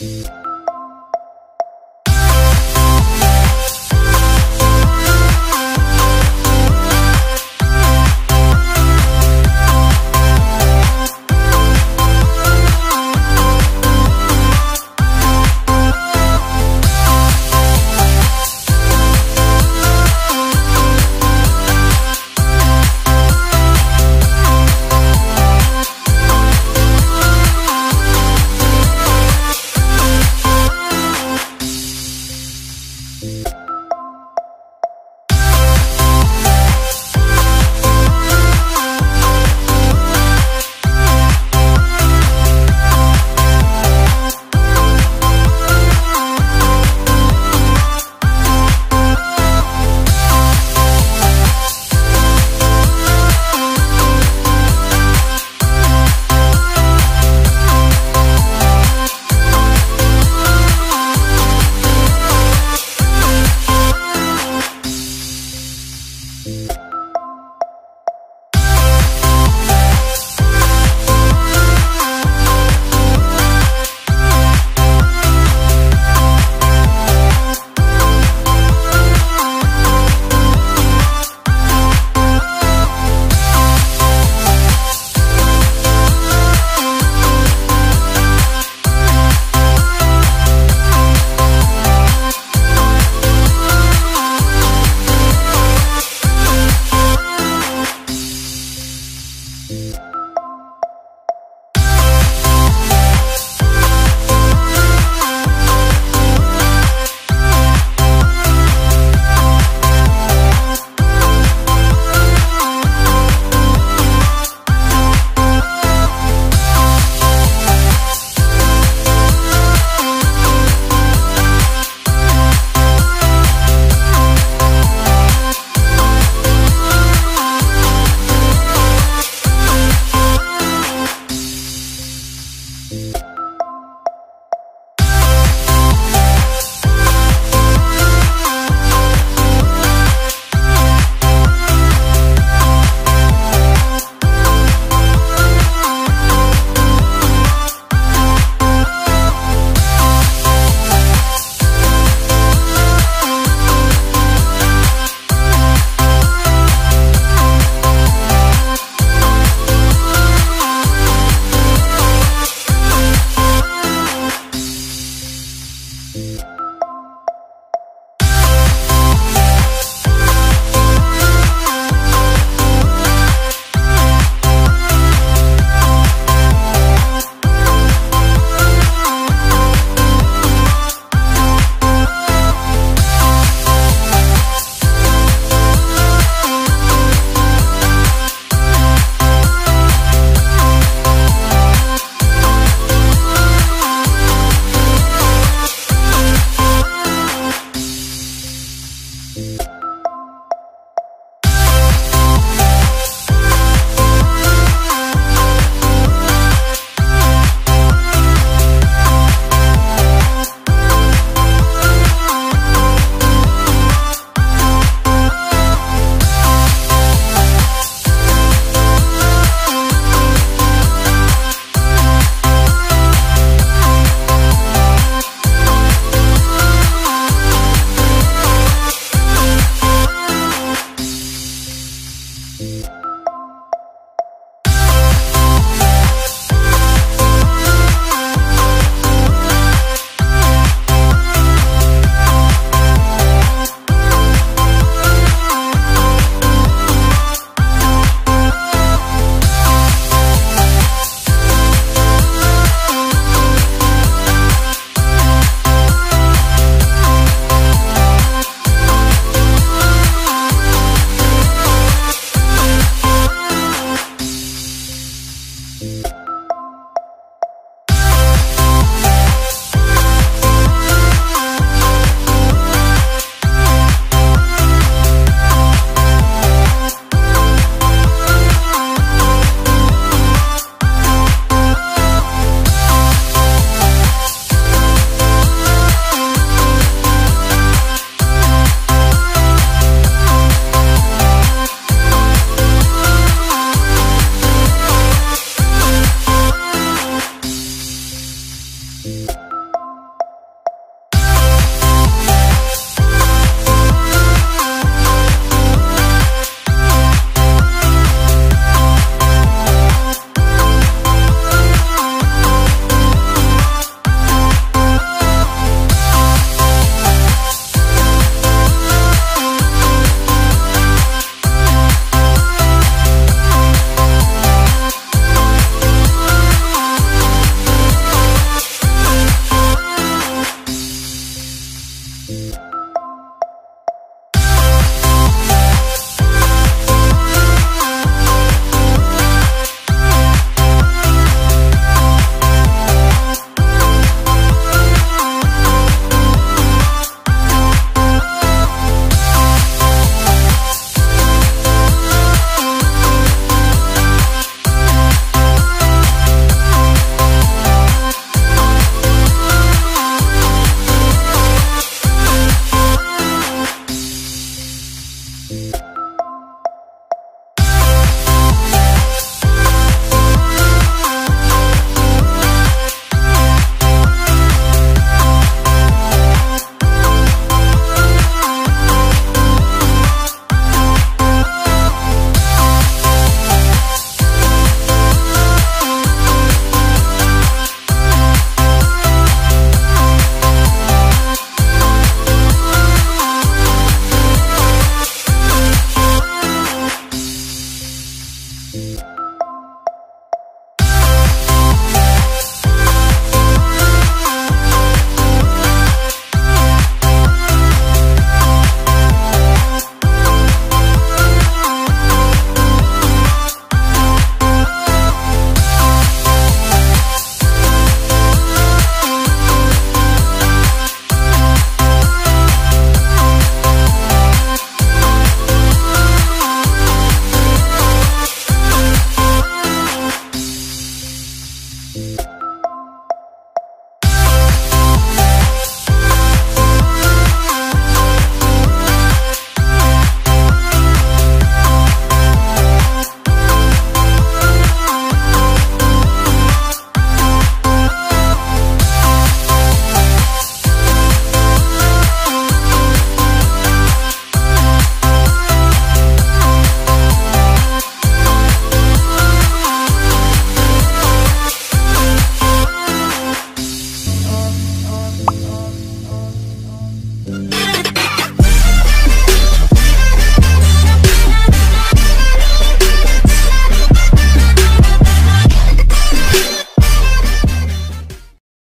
you